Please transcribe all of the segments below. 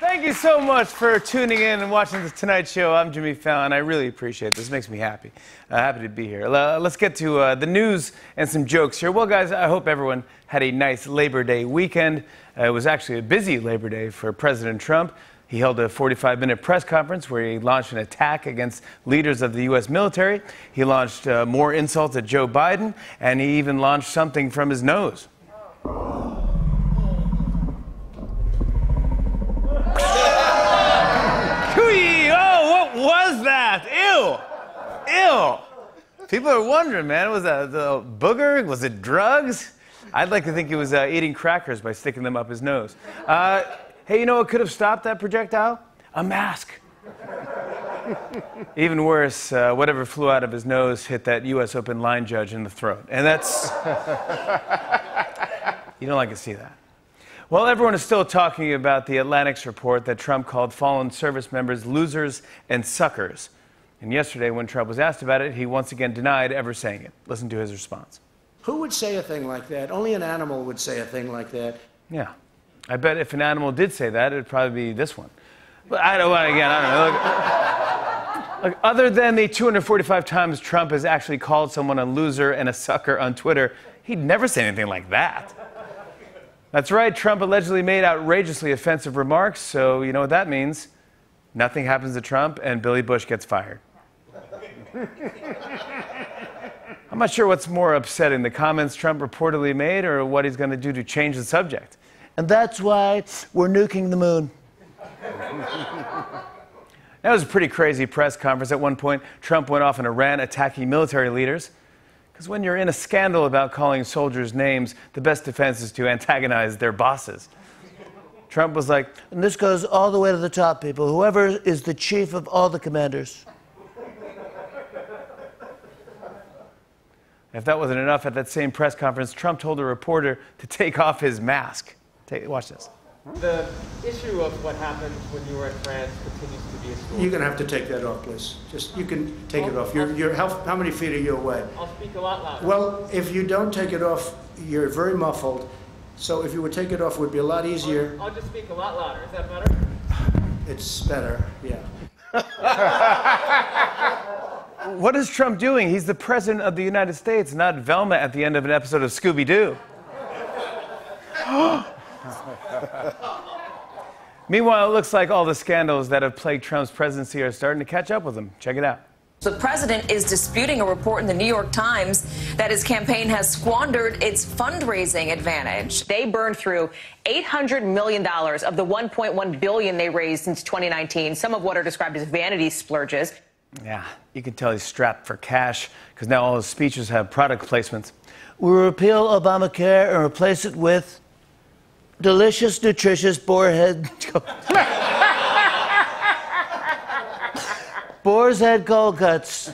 Thank you so much for tuning in and watching the Tonight Show. I'm Jimmy Fallon. I really appreciate this. Makes me happy. Uh, happy to be here. Uh, let's get to uh, the news and some jokes here. Well, guys, I hope everyone had a nice Labor Day weekend. Uh, it was actually a busy Labor Day for President Trump. He held a 45 minute press conference where he launched an attack against leaders of the U.S. military. He launched uh, more insults at Joe Biden, and he even launched something from his nose. That? Ew. Ew. People are wondering, man, was that the booger? Was it drugs? I'd like to think he was uh, eating crackers by sticking them up his nose. Uh, hey, you know what could have stopped that projectile? A mask. Even worse, uh, whatever flew out of his nose hit that U.S. Open line judge in the throat. And that's. you don't like to see that. Well, everyone is still talking about the Atlantic's report that Trump called fallen service members losers and suckers. And yesterday, when Trump was asked about it, he once again denied ever saying it. Listen to his response. Who would say a thing like that? Only an animal would say a thing like that. Yeah. I bet if an animal did say that, it would probably be this one. But I don't, again, I don't know. Look, look, other than the 245 times Trump has actually called someone a loser and a sucker on Twitter, he'd never say anything like that. That's right, Trump allegedly made outrageously offensive remarks, so you know what that means. Nothing happens to Trump, and Billy Bush gets fired. I'm not sure what's more upsetting the comments Trump reportedly made or what he's going to do to change the subject. And that's why we're nuking the moon. that was a pretty crazy press conference. At one point, Trump went off on a rant attacking military leaders. Because when you're in a scandal about calling soldiers names, the best defense is to antagonize their bosses. Trump was like, and this goes all the way to the top, people. Whoever is the chief of all the commanders. If that wasn't enough, at that same press conference, Trump told a reporter to take off his mask. Take, watch this. The issue of what happened when you were in France continues to be a story. You're going to have to take that off, please. Just, you can take I'll, it off. You're, you're, how, how many feet are you away? I'll speak a lot louder. Well, if you don't take it off, you're very muffled. So if you would take it off, it would be a lot easier. I'll, I'll just speak a lot louder. Is that better? It's better, yeah. what is Trump doing? He's the president of the United States, not Velma at the end of an episode of Scooby Doo. Meanwhile, it looks like all the scandals that have plagued Trump's presidency are starting to catch up with him. Check it out. The president is disputing a report in the New York Times that his campaign has squandered its fundraising advantage. They burned through $800 million of the 1.1 billion they raised since 2019, some of what are described as vanity splurges. Yeah, you can tell he's strapped for cash because now all his speeches have product placements. We repeal Obamacare and replace it with delicious, nutritious boarhead. Boar's head cold cuts.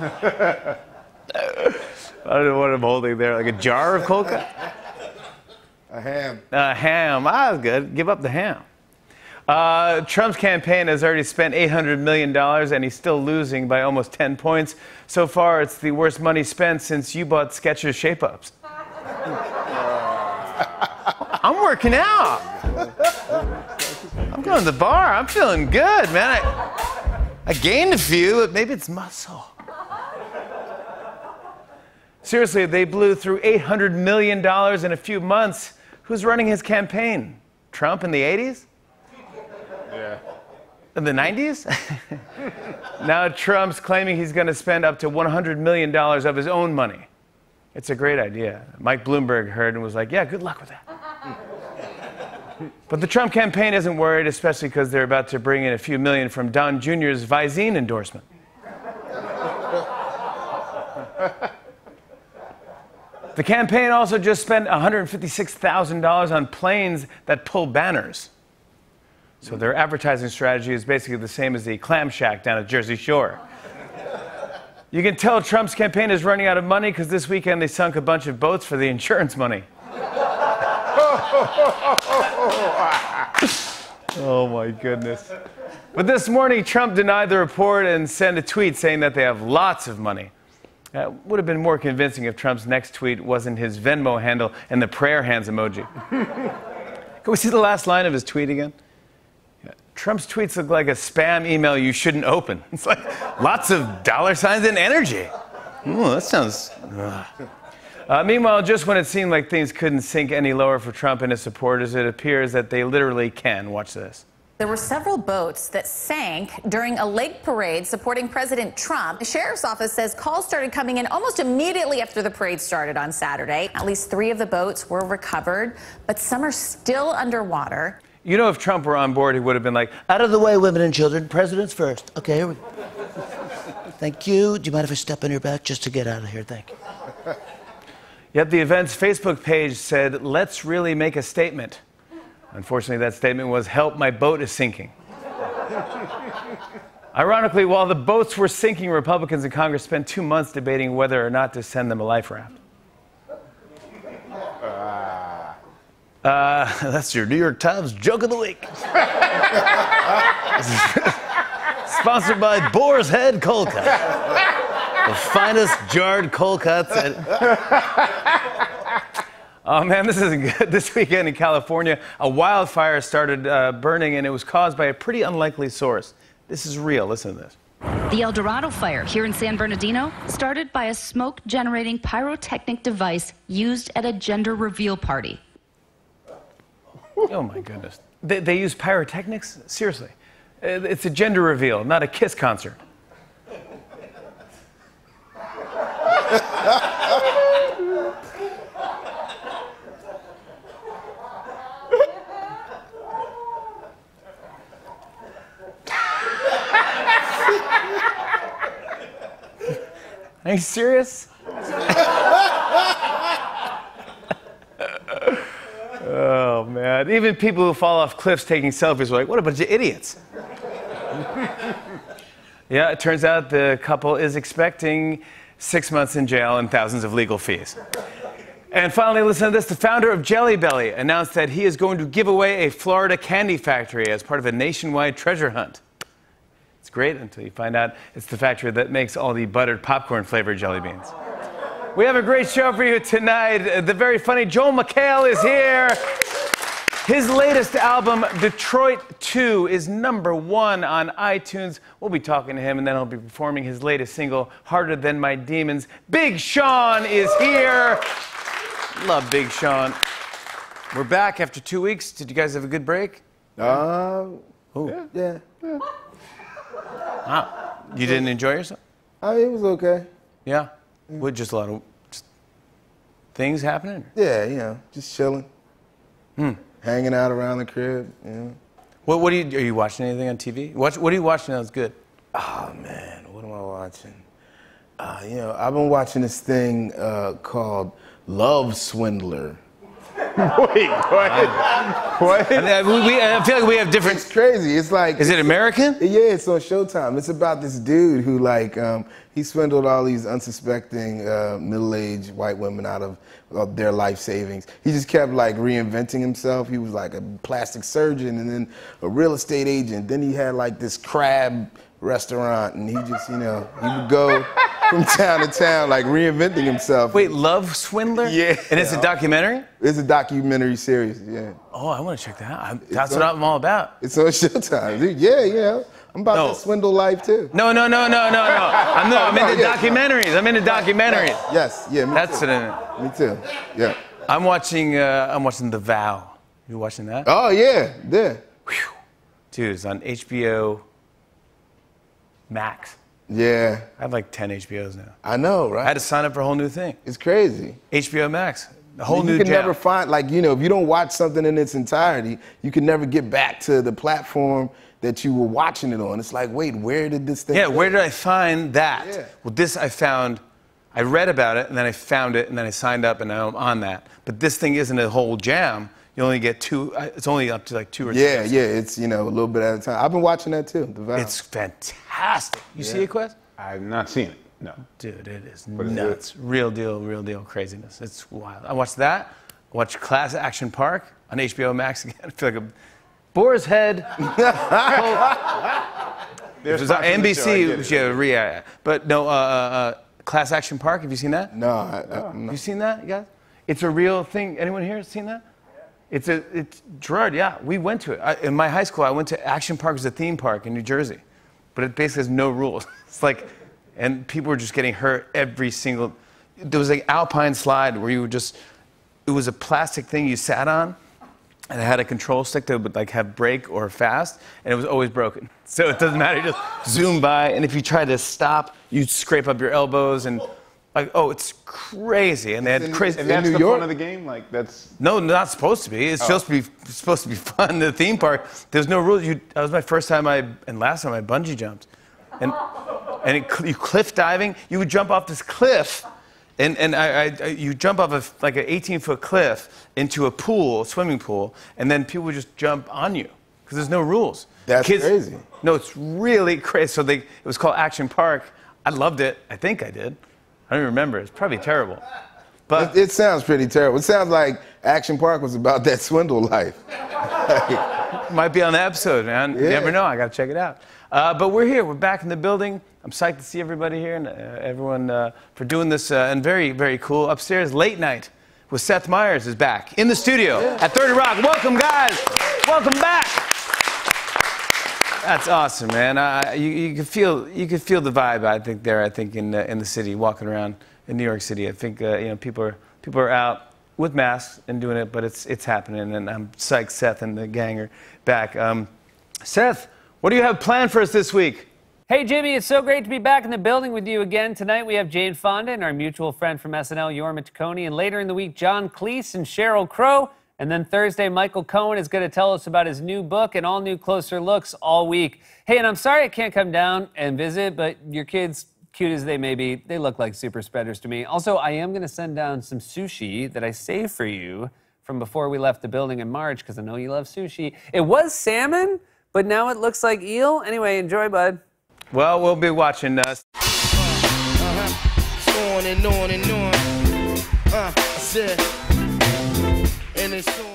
I don't know what I'm holding there, like a jar of cold cuts? A ham. A ham. Ah, that's good. Give up the ham. Uh, Trump's campaign has already spent $800 million and he's still losing by almost 10 points. So far, it's the worst money spent since you bought Skechers Shape Ups. I'm working out. I'm going to the bar. I'm feeling good, man. I, I gained a few, but maybe it's muscle. Seriously, they blew through $800 million in a few months. Who's running his campaign? Trump in the 80s? Yeah. In the 90s? now Trump's claiming he's going to spend up to $100 million of his own money. It's a great idea. Mike Bloomberg heard and was like, yeah, good luck with that. but the Trump campaign isn't worried, especially because they're about to bring in a few million from Don Jr.'s Visine endorsement. the campaign also just spent $156,000 on planes that pull banners. So their advertising strategy is basically the same as the clam shack down at Jersey Shore. You can tell Trump's campaign is running out of money because this weekend they sunk a bunch of boats for the insurance money. oh my goodness. But this morning, Trump denied the report and sent a tweet saying that they have lots of money. That would have been more convincing if Trump's next tweet wasn't his Venmo handle and the prayer hands emoji. Can we see the last line of his tweet again? Trump's tweets look like a spam email you shouldn't open. It's like lots of dollar signs and energy. Ooh, that sounds. Uh, meanwhile, just when it seemed like things couldn't sink any lower for Trump and his supporters, it appears that they literally can. Watch this. There were several boats that sank during a lake parade supporting President Trump. The sheriff's office says calls started coming in almost immediately after the parade started on Saturday. At least three of the boats were recovered, but some are still underwater. You know, if Trump were on board, he would have been like, Out of the way, women and children. Presidents first. Okay, here we go. Thank you. Do you mind if I step on your back just to get out of here? Thank you. Yet the event's Facebook page said, let's really make a statement. Unfortunately, that statement was, help, my boat is sinking. Ironically, while the boats were sinking, Republicans in Congress spent two months debating whether or not to send them a life raft. Uh, that's your New York Times joke of the week. Sponsored by Boar's Head Cold Cut. The finest jarred cold cuts. At... Oh man, this isn't good. This weekend in California, a wildfire started uh, burning and it was caused by a pretty unlikely source. This is real. Listen to this. The El Dorado fire here in San Bernardino started by a smoke generating pyrotechnic device used at a gender reveal party. Oh my goodness. They, they use pyrotechnics? Seriously. Uh, It's a gender reveal, not a kiss concert. Are you serious? Oh even people who fall off cliffs taking selfies are like, what a bunch of idiots. yeah, it turns out the couple is expecting six months in jail and thousands of legal fees. And finally, listen to this. The founder of Jelly Belly announced that he is going to give away a Florida candy factory as part of a nationwide treasure hunt. It's great until you find out it's the factory that makes all the buttered popcorn flavored jelly beans. We have a great show for you tonight. Uh, The very funny Joel McHale is here. His latest album, Detroit 2, is number one on iTunes. We'll be talking to him, and then he'll be performing his latest single, Harder Than My Demons. Big Sean is here. Love Big Sean. We're back after two weeks. Did you guys have a good break? Uh, yeah, yeah, yeah. You didn't enjoy yourself? I mean, it was okay. Yeah? With just a lot of just things happening? Yeah, you know, just chilling. Hmm. Hanging out around the crib, you know. What, what are, you, are you watching anything on TV? Watch, what are you watching that's good? Oh, man, what am I watching? Uh, you know, I've been watching this thing uh, called Love Swindler. Wait, what? what? And, uh, we, we, I feel like we have different. It's crazy. It's like Is it American? Yeah, it's on Showtime. It's about this dude who, like, um, he swindled all these unsuspecting uh, middle-aged white women out of, of their life savings. He just kept like reinventing himself. He was like a plastic surgeon and then a real estate agent. Then he had like this crab restaurant, and he just, you know, he would go from town to town, like reinventing himself. Wait, Love Swindler? Yeah. And it's a documentary? It's a documentary series. Yeah, Oh, I want to check that out. I'm, that's on- what I'm all about. it's on Showtime. Dude, yeah, know, I'm about No. that swindle life too. No, no, no, no, no, no. I'm, no, I'm No, into yeah. documentaries. I'm into documentaries. Yes, yeah, me That's too. it. Me too. Yeah. I'm watching. Uh, I'm watching The Vow. You watching that? Oh yeah, yeah, Dude, it's on HBO Max. Yeah. I have like 10 HBOs now. I know, right? I had to sign up for a whole new thing. it's crazy. HBO Max. A whole you new You can jam. never find like you know if you don't watch something in its entirety, you can never get back to the platform that you were watching it on. It's like, wait, where did this thing? Yeah, go? where did I find that? Yeah. Well, this I found. I read about it and then I found it and then I signed up and now I'm on that. But this thing isn't a whole jam. You only get two. uh, It's only up to like two or three. Yeah, yeah. It's you know a little bit at a time. I've been watching that too. The Vow. It's fantastic. You see Yeah. it, Quest? I've not seen it. No. Dude, it is is nuts. Real deal, real deal craziness. It's wild. I watched that. I watched Class Action Park on HBO Max again. I feel like a Boar's Head. They're was on sponsoring show, NBC. get which, yeah, re- yeah. But no, uh, uh, uh, Class Action Park. Have you seen that? no, I, I, I'm Have you seen that, you guys? It's a real thing. Anyone here seen that? It's a, it's Gerard. Yeah, we went to it. I, in my high school, I went to Action Park, was a theme park in New Jersey, but it basically has no rules. It's like, and people were just getting hurt every single. There was like alpine slide where you would just, it was a plastic thing you sat on, and it had a control stick that would like have brake or fast, and it was always broken. So it doesn't matter. You just zoom by, and if you try to stop, you'd scrape up your elbows and. Like, oh, it's crazy, and they had in- crazy. And that's New the York? fun of the game. Like that's No, not supposed to be. It's oh. supposed to be supposed to be fun. The theme park. There's no rules. You, that was my first time I and last time I bungee jumped, and and it, you cliff diving. You would jump off this cliff, and and I, I, I you jump off of like an 18 foot cliff into a pool, swimming pool, and then people would just jump on you because there's no rules. That's crazy. No, it's really crazy. So they it was called Action Park. I loved it. I think I did. I don't even remember. It's probably terrible. But It, it sounds pretty terrible. It sounds like Action Park was about that swindle life. Might be on the episode, man. You never know. I got to check it out. Uh, but we're here. We're back in the building. I'm psyched to see everybody here and uh, everyone uh, for doing this. Uh, and very, very cool. Upstairs, late night with Seth Meyers is back in the studio at 30 Rock. Welcome, guys. Welcome back. That's awesome, man. Uh, you, you could feel you could feel the vibe. I think there. I think in uh, in the city, walking around in New York City. I think uh, you know people are people are out with masks and doing it, but it's it's happening. And I'm psyched. Seth and the gang are back. Um, Seth, what do you have planned for us this week? Hey, Jimmy, it's so great to be back in the building with you again. Tonight we have Jane Fonda and our mutual friend from SNL, Jorma Taccone. And later in the week, John Cleese and Sheryl Crow. And then Thursday, Michael Cohen is going to tell us about his new book and all new Closer Looks all week. Hey, and I'm sorry I can't come down and visit, but your kids, cute as they may be, they look like super spreaders to me. Also, I am going to send down some sushi that I saved for you from before we left the building in March because I know you love sushi. It was salmon, but now it looks like eel. Anyway, enjoy, bud. Well, we'll be watching. Uh, on and on and on. Uh, I said, and